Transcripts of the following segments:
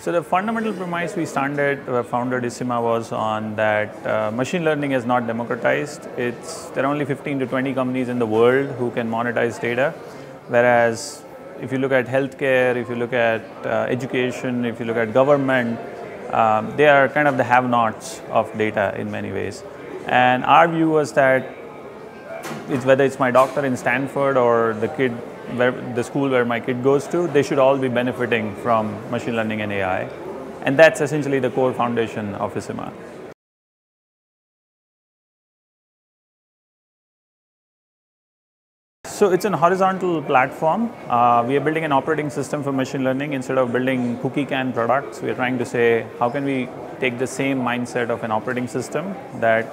So the fundamental premise we started, uh, founded Isima was on that uh, machine learning is not democratized. It's there are only 15 to 20 companies in the world who can monetize data, whereas if you look at healthcare, if you look at uh, education, if you look at government, um, they are kind of the have-nots of data in many ways. And our view was that it's whether it's my doctor in Stanford or the kid where the school where my kid goes to, they should all be benefiting from machine learning and AI. And that's essentially the core foundation of Isima. So it's an horizontal platform. Uh, we are building an operating system for machine learning instead of building cookie can products. We are trying to say how can we take the same mindset of an operating system that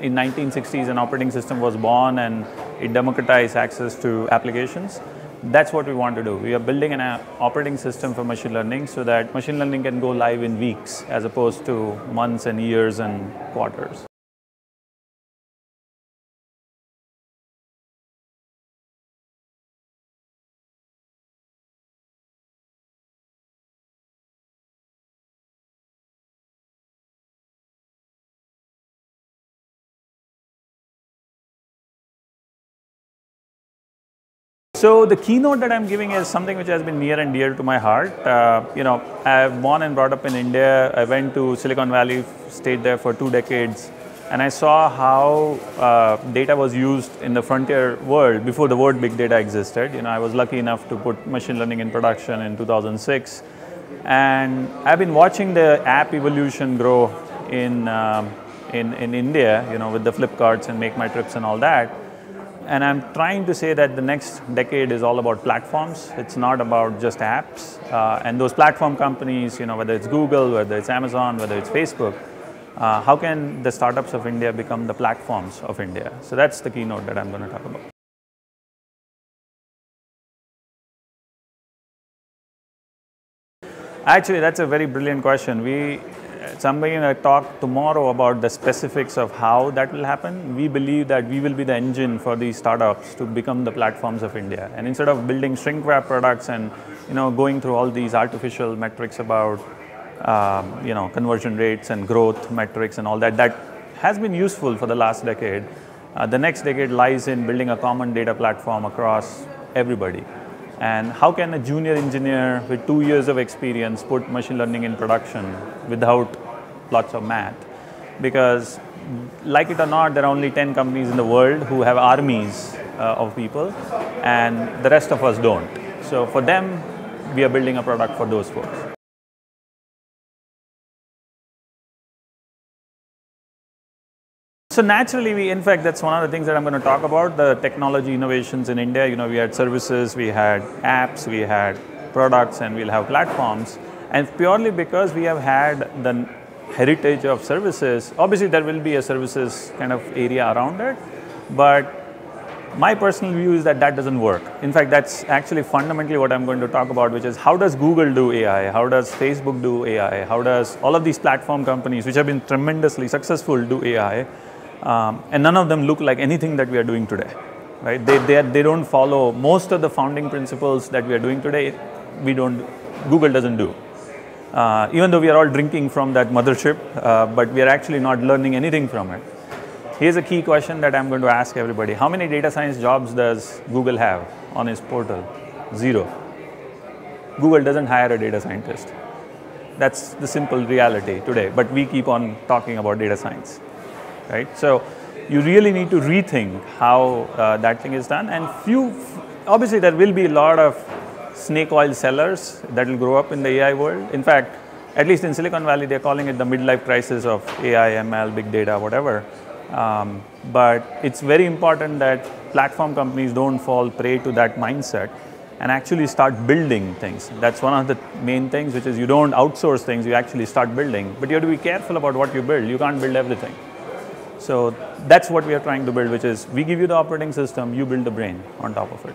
in 1960s an operating system was born and it democratized access to applications. That's what we want to do. We are building an operating system for machine learning so that machine learning can go live in weeks as opposed to months and years and quarters. So the keynote that I'm giving is something which has been near and dear to my heart. Uh, you know, I'm born and brought up in India. I went to Silicon Valley, stayed there for two decades, and I saw how uh, data was used in the frontier world before the word big data existed. You know, I was lucky enough to put machine learning in production in 2006, and I've been watching the app evolution grow in um, in in India. You know, with the Flipkarts and Make My Trips and all that and I'm trying to say that the next decade is all about platforms. It's not about just apps. Uh, and those platform companies, you know, whether it's Google, whether it's Amazon, whether it's Facebook, uh, how can the startups of India become the platforms of India? So that's the keynote that I'm going to talk about. Actually, that's a very brilliant question. We so I'm going to talk tomorrow about the specifics of how that will happen. We believe that we will be the engine for these startups to become the platforms of India. And instead of building shrink wrap products and you know going through all these artificial metrics about um, you know conversion rates and growth metrics and all that, that has been useful for the last decade. Uh, the next decade lies in building a common data platform across everybody. And how can a junior engineer with two years of experience put machine learning in production without lots of math? Because like it or not, there are only 10 companies in the world who have armies uh, of people and the rest of us don't. So for them, we are building a product for those folks. So naturally, we, in fact, that's one of the things that I'm going to talk about, the technology innovations in India. You know, we had services, we had apps, we had products, and we'll have platforms. And purely because we have had the heritage of services, obviously there will be a services kind of area around it, but my personal view is that that doesn't work. In fact, that's actually fundamentally what I'm going to talk about, which is how does Google do AI? How does Facebook do AI? How does all of these platform companies, which have been tremendously successful, do AI? Um, and none of them look like anything that we are doing today, right? They, they, they don't follow most of the founding principles that we are doing today. We don't, Google doesn't do. Uh, even though we are all drinking from that mothership, uh, but we are actually not learning anything from it. Here's a key question that I'm going to ask everybody. How many data science jobs does Google have on its portal? Zero. Google doesn't hire a data scientist. That's the simple reality today, but we keep on talking about data science right? So you really need to rethink how uh, that thing is done. And few, obviously, there will be a lot of snake oil sellers that will grow up in the AI world. In fact, at least in Silicon Valley, they're calling it the midlife crisis of AI, ML, big data, whatever. Um, but it's very important that platform companies don't fall prey to that mindset and actually start building things. That's one of the main things, which is you don't outsource things, you actually start building. But you have to be careful about what you build. You can't build everything. So that's what we are trying to build, which is we give you the operating system, you build the brain on top of it.